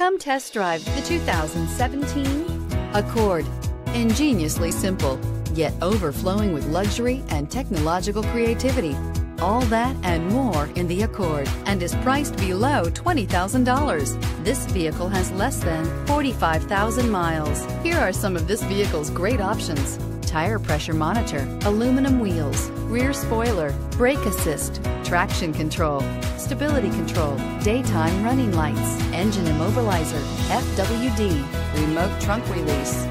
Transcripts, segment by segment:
Come test drive the 2017 Accord. Ingeniously simple, yet overflowing with luxury and technological creativity. All that and more in the Accord and is priced below $20,000. This vehicle has less than 45,000 miles. Here are some of this vehicle's great options tire pressure monitor, aluminum wheels, rear spoiler, brake assist, traction control, stability control, daytime running lights, engine immobilizer, FWD, remote trunk release.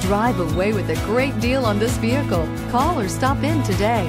Drive away with a great deal on this vehicle. Call or stop in today.